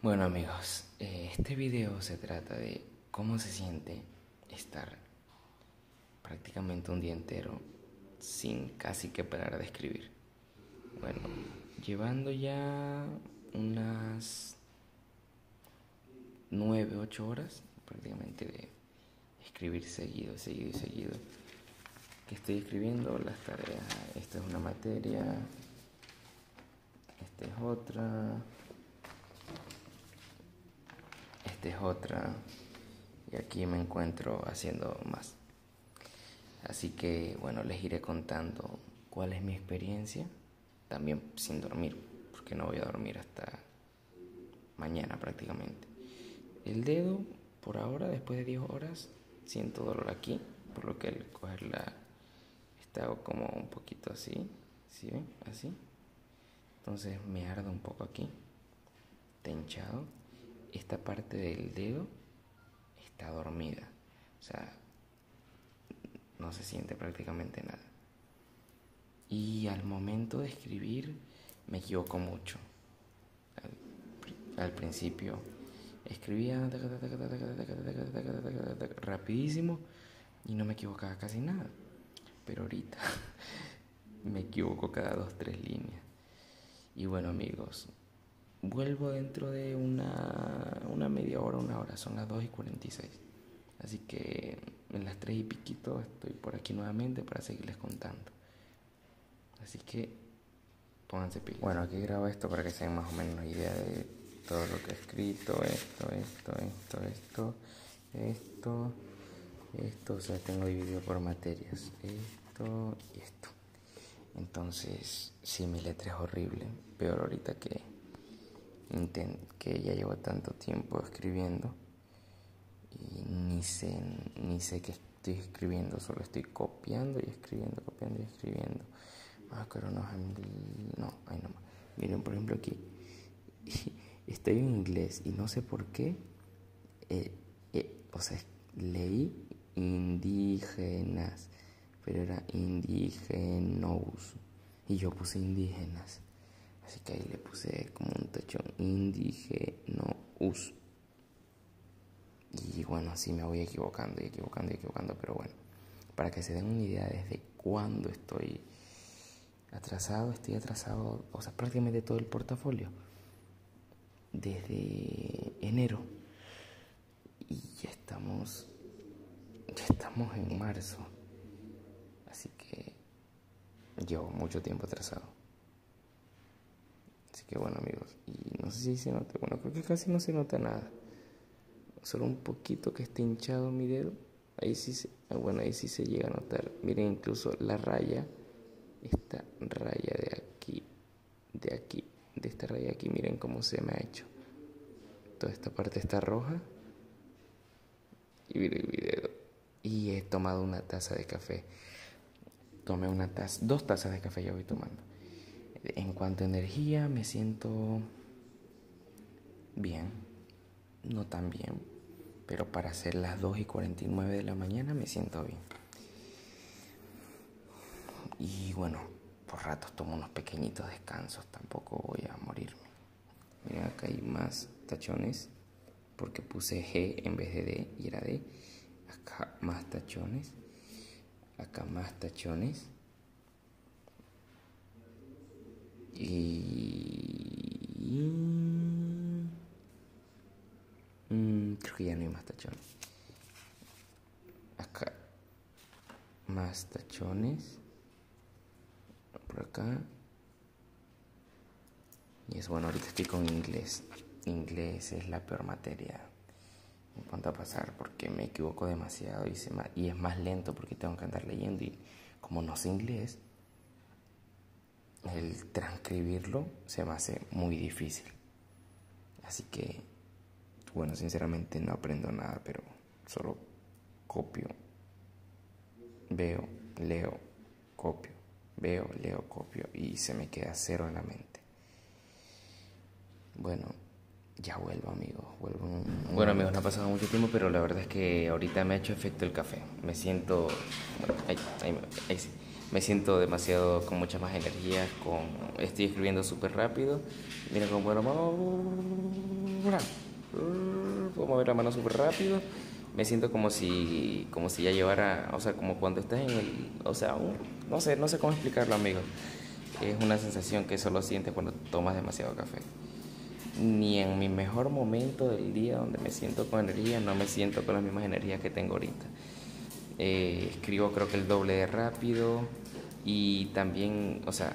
Bueno amigos, eh, este video se trata de cómo se siente estar prácticamente un día entero sin casi que parar de escribir. Bueno, llevando ya unas 9, 8 horas prácticamente de escribir seguido, seguido y seguido. Que estoy escribiendo las tareas. Esta es una materia, esta es otra, esta es otra y aquí me encuentro haciendo más. Así que bueno, les iré contando cuál es mi experiencia, también sin dormir, porque no voy a dormir hasta mañana prácticamente. El dedo, por ahora, después de 10 horas, siento dolor aquí, por lo que al cogerla está como un poquito así, ¿sí ven? Así. Entonces me arda un poco aquí, está hinchado. Esta parte del dedo está dormida, o sea, no se siente prácticamente nada. Y al momento de escribir me equivoco mucho. Al, principio escribía rapidísimo y no me equivocaba casi nada. Pero ahorita me equivoco cada dos, tres líneas. Y bueno amigos, vuelvo dentro de una, una media hora, una hora, son las 2 y 46. Así que en las 3 y piquito estoy por aquí nuevamente para seguirles contando. Así que pónganse pilas. Bueno, aquí grabo esto para que se den más o menos una idea de todo lo que he escrito, esto, esto, esto, esto, esto, esto, o sea, tengo dividido por materias, esto y esto. Entonces, sí, mi letra es horrible, peor ahorita que, que ya llevo tanto tiempo escribiendo y ni sé, ni sé qué estoy escribiendo, solo estoy copiando y escribiendo, copiando y escribiendo. Ah, pero no, no, ahí nomás. Miren, por ejemplo, aquí estoy en inglés y no sé por qué, eh, eh, o sea, leí indígenas, pero era indígenos y yo puse indígenas. Así que ahí le puse como tachón, indígenos. Y bueno, así me voy equivocando y equivocando y equivocando, pero bueno, para que se den una idea desde cuándo estoy atrasado, estoy atrasado, o sea, prácticamente todo el portafolio desde enero. Y ya estamos ya estamos en marzo. Así que llevo mucho tiempo atrasado. Así que bueno amigos no sé si se nota bueno creo que casi no se nota nada solo un poquito que esté hinchado mi dedo ahí sí se, ah, bueno ahí sí se llega a notar miren incluso la raya esta raya de aquí de aquí de esta raya aquí, miren cómo se me ha hecho. Toda esta parte está roja. Y miren el video. Y he tomado una taza de café. Tomé una taza, dos tazas de café ya voy tomando. En cuanto a energía, me siento bien. No tan bien. Pero para hacer las 2 y 49 de la mañana me siento bien. Y bueno, por ratos tomo unos pequeñitos descansos, tampoco voy a morirme. Miren, acá hay más tachones, porque puse G en vez de D y era D. Acá más tachones, acá más tachones. Y... Mm, creo que ya no hay más tachones. Acá más tachones por acá. Y es bueno, ahorita estoy con inglés. Inglés es la peor materia en cuanto a pasar porque me equivoco demasiado y, y es más lento porque tengo que andar leyendo y como no sé inglés, el transcribirlo se me hace muy difícil. Así que, bueno, sinceramente no aprendo nada, pero solo copio, veo, leo, copio veo, leo, copio y se me queda cero en la mente. Bueno, ya vuelvo amigos, vuelvo. Bueno amigos, no ha pasado mucho tiempo, pero la verdad es que ahorita me ha hecho efecto el café. Me siento, me siento demasiado con mucha más energía, con, estoy escribiendo súper rápido. Mira cómo bueno. Puedo mover la mano súper rápido. Me siento como si, como si ya llevara, o sea, como cuando estás en el, o sea, no sé, no sé cómo explicarlo, amigo. Es una sensación que solo sientes cuando tomas demasiado café. Ni en mi mejor momento del día donde me siento con energía, no me siento con las mismas energías que tengo ahorita. Eh, escribo creo que el doble de rápido y también, o sea,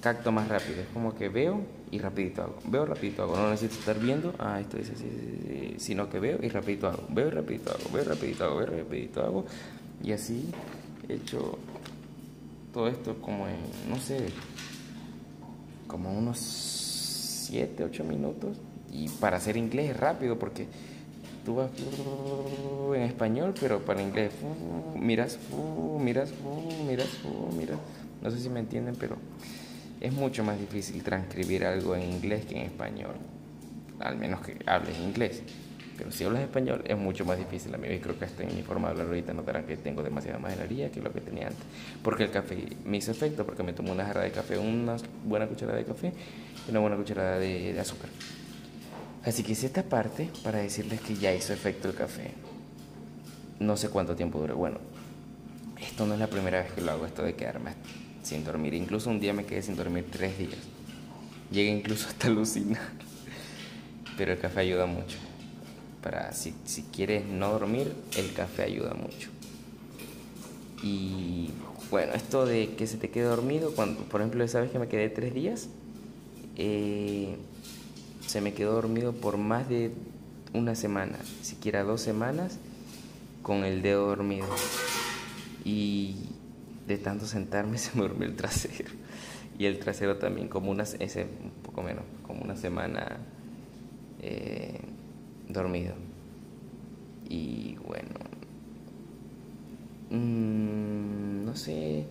capto más rápido. Es como que veo y rapidito hago. Veo, rapidito hago. No necesito estar viendo, ah, esto dice así, sino que veo y rapidito hago. Veo y rapidito hago. Veo y rapidito hago. Veo y rapidito hago. Y así he hecho todo esto como en, no sé, como unos 7, 8 minutos. Y para hacer inglés es rápido porque tú vas en español, pero para inglés miras, miras, miras, miras. No sé si me entienden, pero es mucho más difícil transcribir algo en inglés que en español, al menos que hables inglés. Pero si hablas español es mucho más difícil, amigo. Y creo que hasta en mi forma de hablar ahorita notarán que tengo demasiada más energía que lo que tenía antes. Porque el café me hizo efecto, porque me tomó una jarra de café, una buena cucharada de café y una buena cucharada de, de azúcar. Así que hice esta parte para decirles que ya hizo efecto el café. No sé cuánto tiempo dure. Bueno, esto no es la primera vez que lo hago, esto de quedarme sin dormir. Incluso un día me quedé sin dormir tres días. Llegué incluso hasta alucinar. Pero el café ayuda mucho. Para si, si quieres no dormir, el café ayuda mucho. Y bueno, esto de que se te quede dormido, cuando, por ejemplo, esa vez que me quedé tres días, eh, se me quedó dormido por más de una semana, siquiera dos semanas, con el dedo dormido. Y de tanto sentarme se me durmió el trasero. Y el trasero también, como una, ese, un poco menos, como una semana eh, dormido. Y bueno, mm, no sé,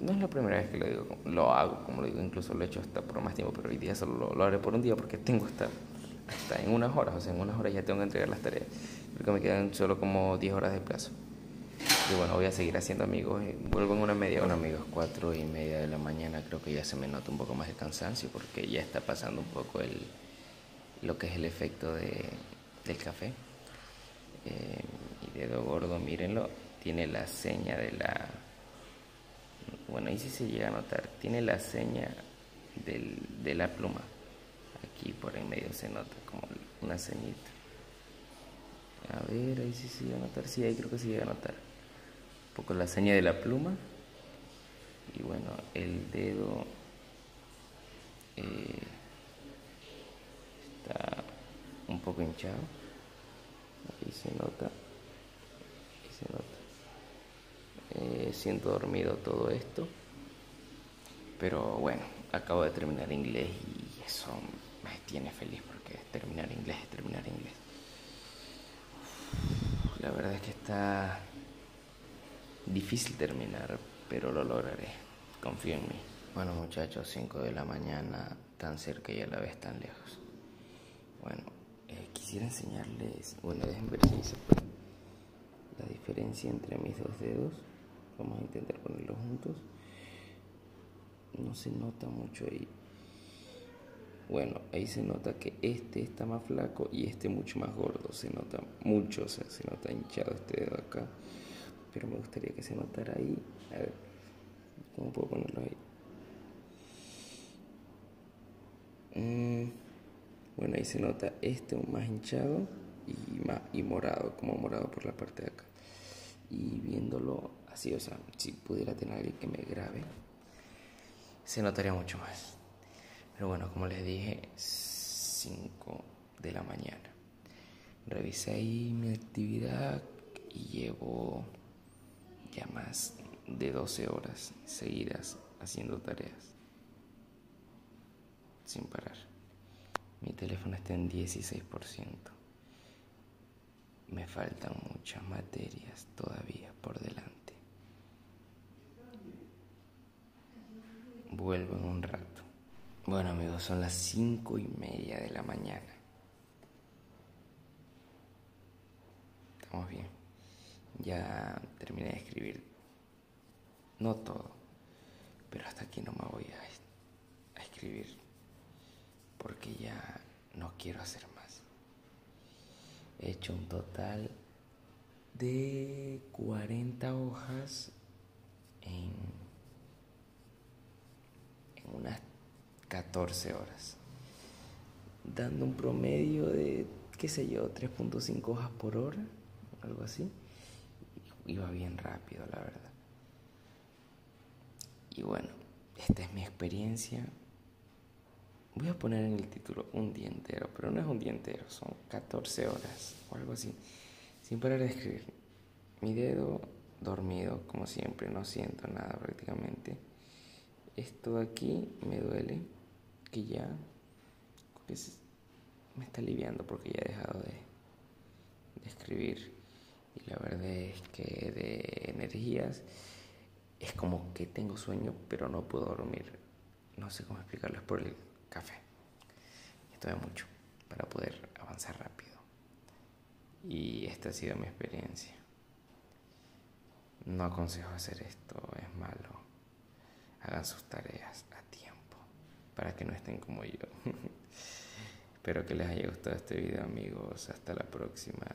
no es la primera vez que lo digo, lo hago, como lo digo, incluso lo he hecho hasta por más tiempo, pero hoy día solo lo, haré por un día porque tengo hasta, hasta en unas horas, o sea, en unas horas ya tengo que entregar las tareas, porque me quedan solo como 10 horas de plazo. Y bueno, voy a seguir haciendo amigos. Vuelvo en una media hora, amigos, cuatro y media de la mañana. Creo que ya se me nota un poco más de cansancio porque ya está pasando un poco el, lo que es el efecto de, del café. Eh, y dedo gordo, mírenlo, tiene la seña de la... Bueno, ahí sí se llega a notar. Tiene la seña del, de la pluma. Aquí por en medio se nota como una ceñita. A ver, ahí sí se llega a notar. Sí, ahí creo que se llega a notar poco la seña de la pluma. Y bueno el dedo eh, está un poco hinchado. Aquí se nota aquí se nota. Eh, siento dormido todo esto. Pero bueno acabo de terminar inglés y eso me tiene feliz porque terminar inglés terminar inglés. La verdad es que está Difícil terminar, pero lo lograré. Confío en mí. Bueno muchachos, 5 de la mañana, tan cerca y a la vez tan lejos. Bueno, eh, quisiera enseñarles, bueno, déjenme ver si se puede, la diferencia entre mis dos dedos. Vamos a intentar ponerlos juntos. No se nota mucho ahí. Bueno, ahí se nota que este está más flaco y este mucho más gordo. Se nota mucho, o sea, se nota hinchado este dedo acá pero me gustaría que se notara ahí. A ver, ¿cómo puedo ponerlo ahí? Mm, bueno, ahí se nota este más hinchado y, más, y morado, como morado por la parte de acá. Y viéndolo así, o sea, si pudiera tener alguien que me grabe, se notaría mucho más. Pero bueno, como les dije, 5 de la mañana. Revisé ahí mi actividad y llevo ya más de 12 horas seguidas haciendo tareas sin parar. Mi teléfono está en 16%. Me faltan muchas materias todavía por delante. Vuelvo en un rato. Bueno amigos, son las cinco y media de la mañana. Estamos bien ya terminé de escribir. No todo, pero hasta aquí no me voy a, escribir. Porque que ya no quiero hacer más. He hecho un total de 40 hojas en, en unas 14 horas, dando un promedio de, qué sé yo, 3.5 hojas por hora, algo así. Iba bien rápido, la verdad. Y bueno, esta es mi experiencia. Voy a poner en el título un día entero, pero no es un día entero, son 14 horas o algo así, sin parar de escribir. Mi dedo dormido, como siempre, no siento nada prácticamente. Esto aquí me duele, que ya me está aliviando porque ya he dejado de, de escribir. Y la verdad es que de energías es como que tengo sueño, pero no puedo dormir. No sé cómo explicarlo, es por el café. Esto es mucho para poder avanzar rápido. Y esta ha sido mi experiencia. No aconsejo hacer esto, es malo. Hagan sus tareas a tiempo para que no estén como yo. Espero que les haya gustado este video amigos. Hasta la próxima.